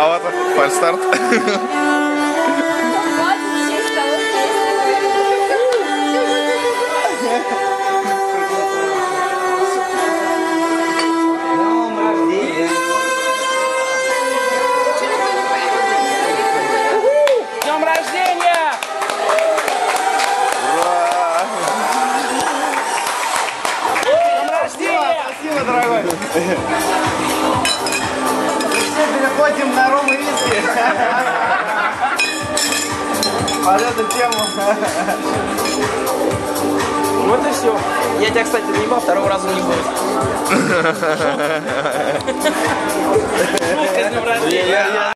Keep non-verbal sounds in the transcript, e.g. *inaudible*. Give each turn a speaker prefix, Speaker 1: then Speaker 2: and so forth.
Speaker 1: Фальстарт.
Speaker 2: Днем рождения! Спасибо, дорогой. Под эту тему.
Speaker 3: Вот и все. Я тебя, кстати, наебал, второго раза не будет. *laughs* С днем рождения!